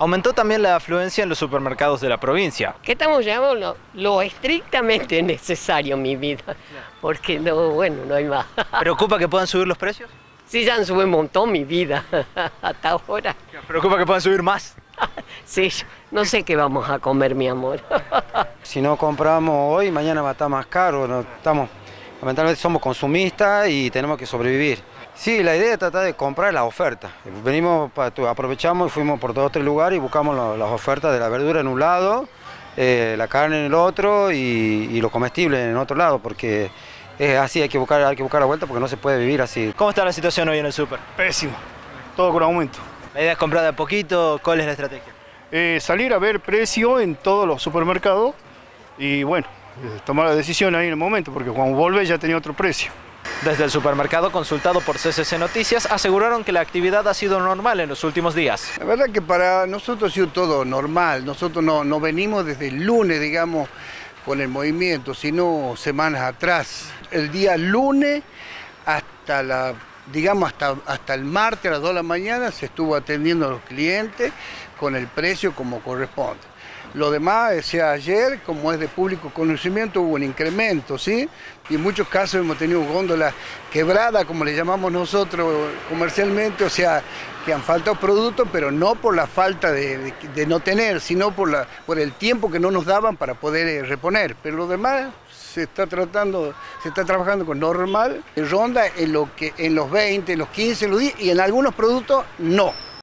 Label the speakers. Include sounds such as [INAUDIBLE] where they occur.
Speaker 1: Aumentó también la afluencia en los supermercados de la provincia.
Speaker 2: ¿Qué estamos llamando lo, lo estrictamente [LAUGHS] necesario, mi vida, porque no, bueno, no hay más. [LAUGHS]
Speaker 1: ¿Preocupa que puedan subir los precios?
Speaker 2: Sí, ya han subido un montón mi vida [LAUGHS] hasta ahora.
Speaker 1: ¿Preocupa que puedan subir más?
Speaker 2: Sí, no sé qué vamos a comer, mi amor.
Speaker 3: Si no compramos hoy, mañana va a estar más caro. No, estamos, lamentablemente somos consumistas y tenemos que sobrevivir. Sí, la idea es tratar de comprar la oferta. Venimos, aprovechamos y fuimos por dos o tres lugares y buscamos lo- las ofertas de la verdura en un lado, eh, la carne en el otro y, y lo comestible en otro lado, porque es así, hay que, buscar, hay que buscar la vuelta porque no se puede vivir así.
Speaker 1: ¿Cómo está la situación hoy en el súper?
Speaker 4: Pésimo, todo con aumento.
Speaker 1: La idea es comprar de a poquito, ¿cuál es la estrategia?
Speaker 4: Eh, salir a ver precio en todos los supermercados y bueno, eh, tomar la decisión ahí en el momento, porque cuando vuelve ya tenía otro precio.
Speaker 1: Desde el supermercado consultado por CCC Noticias aseguraron que la actividad ha sido normal en los últimos días.
Speaker 5: La verdad que para nosotros ha sido todo normal. Nosotros no, no venimos desde el lunes, digamos, con el movimiento, sino semanas atrás. El día lunes hasta la, digamos, hasta, hasta el martes a las 2 de la mañana se estuvo atendiendo a los clientes con el precio como corresponde. Lo demás, sea, ayer, como es de público conocimiento, hubo un incremento, ¿sí? Y en muchos casos hemos tenido góndolas quebradas, como le llamamos nosotros comercialmente, o sea, que han faltado productos, pero no por la falta de, no tener, sino por, la, por el tiempo que no nos daban para poder eh, reponer. Pero lo demás se está tratando, se está trabajando con normal, ronda en, lo que, en los 20, en los 15, en los 10 y en algunos productos no.